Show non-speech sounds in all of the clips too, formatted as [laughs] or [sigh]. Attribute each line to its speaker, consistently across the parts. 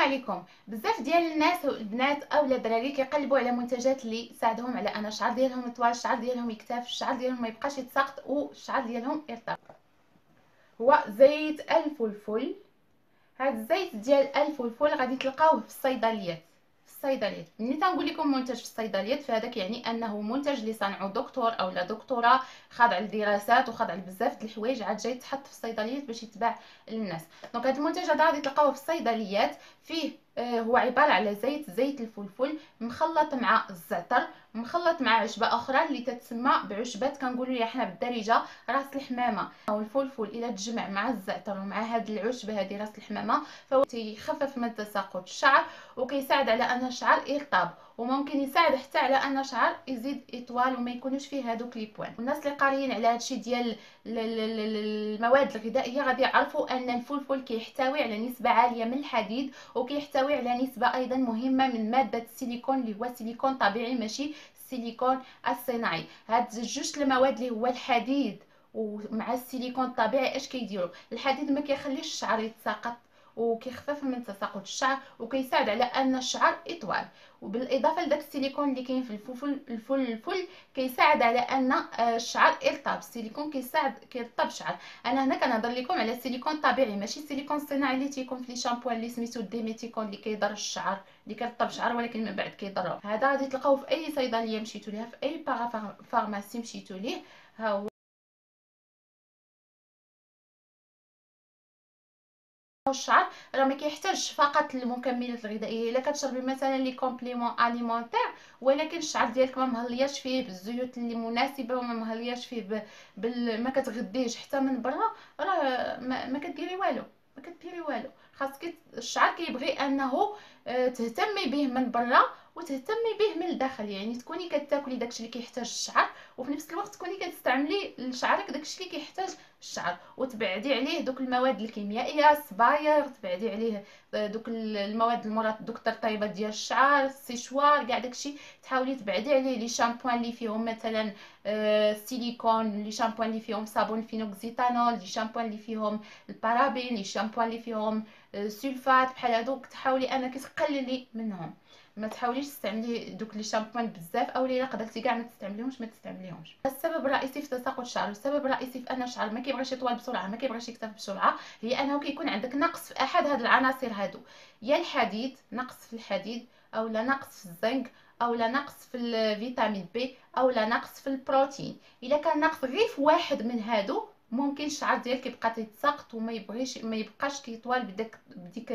Speaker 1: السلام عليكم. بزاف ديال الناس البنات اولا الدراري كيقلبوا على منتجات اللي تساعدهم على أن الشعر ديالهم يطول الشعر ديالهم يكتف الشعر ديالهم ما يبقاش يتساقط والشعر ديالهم يرتفع هو زيت الفلفل. هاد الزيت ديال الفلفل غادي تلقاوه في الصيدليات. الصيدليات ملي تنقول لكم منتج في الصيدليات فهذا كيعني أنه منتج اللي صنعو دكتور أو لا دكتورة خاضع للدراسات وخاضع لبزاف د الحوايج عاد جاي تحط في الصيدليات باش يتباع للناس. دونك هذا المنتج هذا غادي تلقاوه في الصيدليات فيه هو عبارة على زيت زيت الفلفل مخلط مع الزعتر مخلط مع عشبة أخرى اللي تتسمى بعشبات كنقولوا ليها حنا بالدارجة راس الحمامة. أو الفلفل إلى تجمع مع الزعتر ومع هاد العشبة هذه راس الحمامة فهو تيخفف من تساقط الشعر وكيساعد على أن الشعر يرطب. وممكن يساعد حتى على أن الشعر يزيد إطوال وما يكونوش فيه هادوك les pointes الناس اللي قاريين على هادشي ديال المواد الغذائية غادي يعرفوا أن الفلفل كيحتوي على نسبة عالية من الحديد وكيحتوي على نسبة أيضا مهمة من مادة السيليكون اللي هو سيليكون طبيعي ماشي؟ السيليكون الصناعي. هاد جوج المواد اللي هو الحديد ومع السيليكون الطبيعي اش كيديروا الحديد ما كيخليش الشعر يتساقط وكيخفف من تساقط الشعر وكيساعد على أن الشعر يطول. وبالإضافة لذاك السيليكون اللي كاين في الفلفل الفل الفل كيساعد على أن الشعر يرطب. السيليكون كيساعد كيرطب الشعر أنا هنا كنهضر لكم على السيليكون الطبيعي ماشي السيليكون الصناعي اللي تيكون في les shampoings اللي سميتو diméthicone اللي كيضر الشعر اللي كيرطب الشعر ولكن من بعد كيضر هذا غادي تلقاوه في أي صيدلية مشيتو ليها في أي parapharmacie مشيتو ليه. ها هو. الشعر راه ما كيحتاجش فقط المكملات الغذائيه إلا كتشربي مثلا les compléments alimentaires ولكن الشعر ديالك ما مهلياش فيه بالزيوت اللي مناسبة وما مهلياش فيه ب... بال... ما كتغديش حتى من برا راه ما, ما كديري والو ما كديري والو. خاصك الشعر كيبغي أنه آه، تهتمي به من برا وتهتمي به من الداخل يعني تكوني كتاكلي داكشي اللي كيحتاج الشعر وفي نفس الوقت تكوني كتستعملي لشعرك داكشي اللي كيحتاج الشعر وتبعدي عليه دوك المواد الكيميائية الصبايغ تبعدي عليه دوك المواد المرات دوك الترطيبات ديال الشعر السيشوار كاع داكشي تحاولي تبعدي عليه les shampoings اللي فيهم مثلا السيليكون les shampoings اللي فيهم صابون phénoxyéthanol les shampoings اللي فيهم ال parabène les shampoings اللي فيهم سلفات بحال هادوك تحاولي أنك تقللي منهم. ما تحاوليش تستعملي دوك les shampoings بزاف أو الا قدرتي كاع ما تستعمليهمش ما تستعمليهمش. السبب الرئيسي في تساقط الشعر والسبب الرئيسي في أن الشعر ما كيبغيش يطول بسرعة ما كيبغيش يكتف بسرعة هي أنه كيكون عندك نقص في أحد هاد العناصر هادو. يا الحديد نقص في الحديد أو لا نقص في الزنك أو لا نقص في الفيتامين بي أو لا نقص في البروتين. إلا كان نقص غير في واحد من هادو ممكن الشعر ديالك يبقى تيتساقط وما يبغيش ما يبقاش كيطوال بديك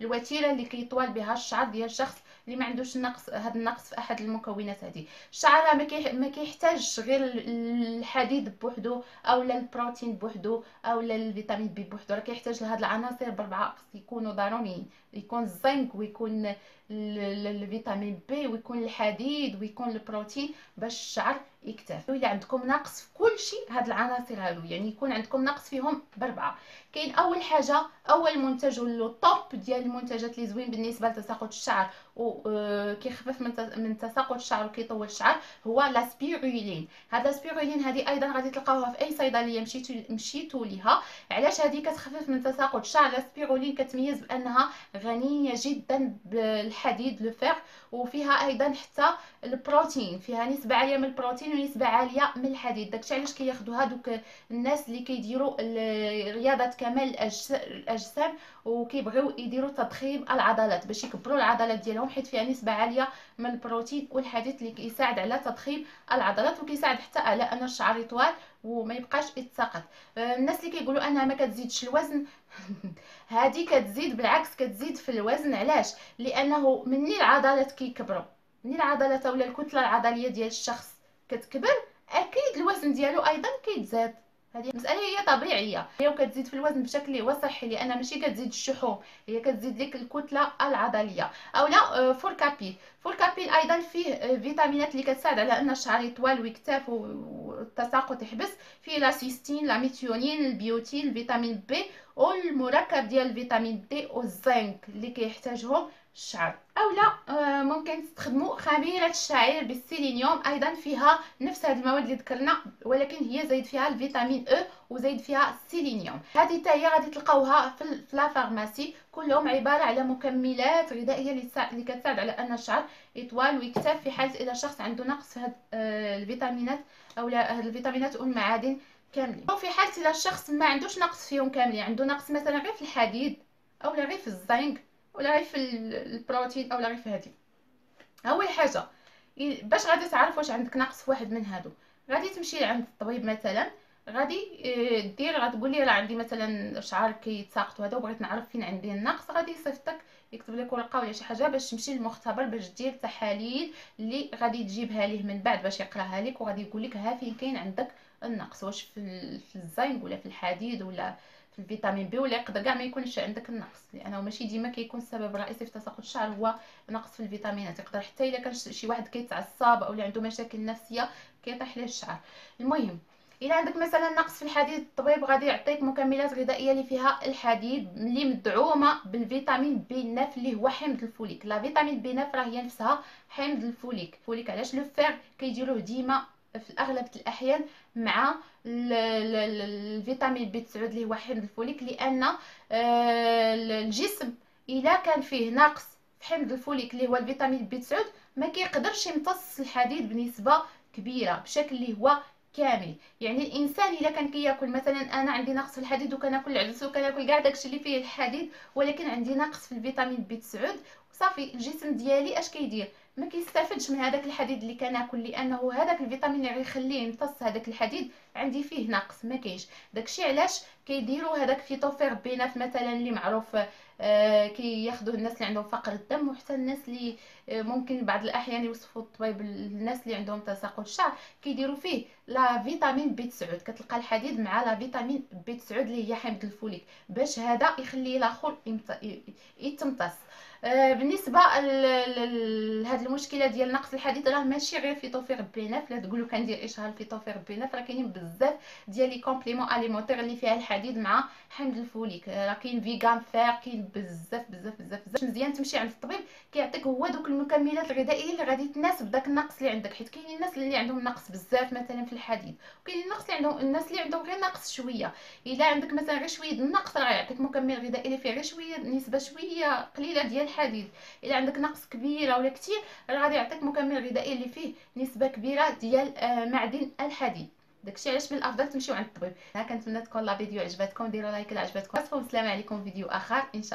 Speaker 1: الوتيرة اللي كيطوال بها الشعر ديال الشخص اللي ما عندوش نقص هذا النقص في أحد المكونات هذه الشعر ما ما كيحتاجش غير الحديد بوحدو أو لا البروتين بوحدو أو لا الفيتامين بي بوحدو. راه كيحتاج لهاد العناصر بربعة يكونوا ضروريين يكون الزنك ويكون الفيتامين بي ويكون الحديد ويكون البروتين باش الشعر يكتف الا عندكم نقص في كل شيء هاد العناصر هادو يعني يكون عندكم نقص فيهم بربعة. كاين أول حاجة أول منتج le top ديال المنتجات اللي زوين بالنسبة لتساقط الشعر وكيخفف من من تساقط الشعر وكيطول الشعر هو la spiruline هذا la spiruline هذه أيضا غادي تلقاوها في أي صيدلية مشيتو مشيتو ليها. علاش هذه كتخفف من تساقط الشعر؟ la spiruline كتميز بأنها غنية جدا بالحديد le fer وفيها أيضا حتى البروتين فيها نسبة عالية من البروتين ونسبه عالية من الحديد. داكشي علاش كياخذوا هذوك الناس اللي كيديروا رياضه كمال الأجسام وكيبغيو يديروا تضخيم العضلات باش يكبروا العضلات ديالهم حيت فيها نسبة عالية من البروتين والحديد اللي كيساعد على تضخيم العضلات وكيساعد حتى على أن الشعر يطول وما يبقاش يتساقط. آه، الناس اللي كيقولوا أنها ما كتزيدش الوزن [laughs] هذه كتزيد بالعكس كتزيد في الوزن. علاش؟ لأنه مني العضلات كيكبروا مني العضلات ولا الكتلة العضلية ديال الشخص كتكبر أكيد الوزن ديالو أيضا كيتزاد. هذه مسألة هي طبيعية. هي وكتزيد في الوزن بشكل هو صحي لأن ماشي كتزيد الشحوم هي كتزيد لك الكتلة العضلية. اولا Forcapil. Forcapil أيضا فيه آه، فيتامينات اللي كتساعد على أن الشعر يطول ويكتف والتساقط يحبس. فيه la cystine la méthionine البيوتين الفيتامين بي. والمركب ديال الفيتامين دي والزنك اللي كيحتاجهم الشعر اولا آه، ممكن تستخدموا خميرة الشعير بالسيلينيوم أيضا فيها نفس هذه المواد اللي ذكرنا ولكن هي زايد فيها الفيتامين E وزايد فيها السيلينيوم. هذه حتى هي غادي تلقاوها في la pharmacie. كلهم عبارة على مكملات غذائية اللي كتساعد على أن الشعر يطول ويكتف في حاله إذا شخص عنده نقص في هاد آه، الفيتامينات أو هاد الفيتامينات والمعادن كاملين. أو في حاله إذا الشخص ما عندوش نقص فيهم كاملين عنده نقص مثلا غير في الحديد أو غير في الزنك ولا غير في البروتين أو غير في هذه اول حاجة. باش غادي تعرف واش عندك نقص في واحد من هادو. غادي تمشي لعند الطبيب مثلا. غادي دير غتقول لي راه عندي مثلا شعر كيتساقط وهذا وبغيت نعرف فين عندي النقص. غادي يصيفطك يكتب لك ورقة ولا شي حاجة باش تمشي للمختبر باش دير تحاليل اللي غادي تجيبها ليه من بعد باش يقراها لك. وغادي يقول لك ها فين كاين عندك النقص؟ واش في الزنك ولا في الحديد ولا في الفيتامين بي ولا يقدر كاع ما يكونش عندك النقص. لأنه ماشي ديما كيكون السبب الرئيسي في تساقط الشعر هو نقص في الفيتامينات. يقدر حتى إلا كان شي واحد كيتعصب أو اللي عنده مشاكل نفسية كيطيح ليه الشعر. المهم الا عندك مثلا نقص في الحديد الطبيب غادي يعطيك مكملات غذائية اللي فيها الحديد اللي مدعومة بالفيتامين بي 9 اللي هو حمض الفوليك. la vitamine B 9 راه هي نفسها حمض الفوليك. فوليك علاش le fer كيديروه ديما في اغلب الأحيان مع الفيتامين بي 9 اللي هو حمض الفوليك لأن آه، الجسم إلا كان فيه نقص في حمض الفوليك اللي هو الفيتامين بي 9 ما كيقدرش يمتص الحديد بنسبة كبيرة بشكل اللي هو كامل. يعني الإنسان إلا كان كياكل مثلا أنا عندي نقص في الحديد وكناكل العدس وكناكل كاع داكشي اللي فيه الحديد ولكن عندي نقص في الفيتامين بي 9 صافي الجسم ديالي أش كيدير؟ ما كيستافدش من هذاك الحديد اللي كناكل لأنه هذاك الفيتامين اللي غيخليه يمتص هذاك الحديد عندي فيه نقص ما كاينش. داكشي علاش كيديروا هذاك فيتوفير B neuf مثلا اللي معروف آه كياخذوه الناس اللي عندهم فقر الدم وحتى الناس اللي آه ممكن بعض الأحيان يوصفوا الطبيب الناس اللي عندهم تساقط الشعر كيديروا فيه la vitamine B 9 كتلقى الحديد مع la vitamine B 9 اللي هي حامض الفوليك باش هذا يخلي الآخر يتمتص. آه بالنسبة لهاد المشكلة ديال نقص الحديد راه ماشي غير فيتوفير بي 9 لا تقولوا كندير إشهار فيتوفير بي 9 راه كاينين بزاف ديال les compléments alimentaires اللي فيها الحديد مع حمض الفوليك. راه كاين Vegan Fer كاين بزاف بزاف بزاف بزاف. مزيان تمشي عند الطبيب كيعطيك هو دوك المكملات الغذائية اللي غادي تناسب داك النقص اللي عندك. حيت كاينين الناس اللي عندهم نقص بزاف مثلا في الحديد وكاينين النقص اللي عندهم الناس اللي عندهم غير نقص شوية. إلا عندك مثلا غير شوية النقص راه يعطيك مكمل غذائي اللي فيه غير شوية نسبة شوية قليلة ديال الحديد. إلا عندك نقص كبير ولا كثير راه غادي يعطيك مكمل غذائي اللي فيه نسبة كبيرة ديال آه، معدن الحديد. داكشي علاش من الأفضل تمشيو عند الطبيب. أنا كنتمنى تكون لا فيديو عجبتكم. ديروا لايك إلا عجبتكم. السلام عليكم. فيديو آخر. إن شاء